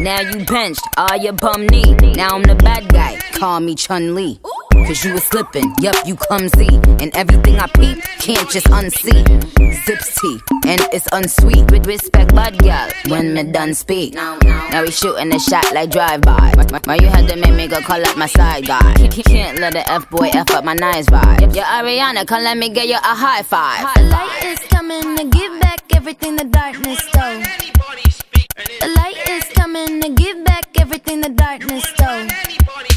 Now you benched, all your bum knee. Now I'm the bad guy, call me Chun Li. Cause you was slipping, yup, you clumsy. And everything I peep, can't just unsee. Zips tea, and it's unsweet. With respect, bad girl, when me done speak. Now we shooting a shot like drive-by. Why you had to make me go call up my side guy? Can't let the F-boy F up my nice vibe. Yeah, Ariana, come let me get you a high five. the darkness, though.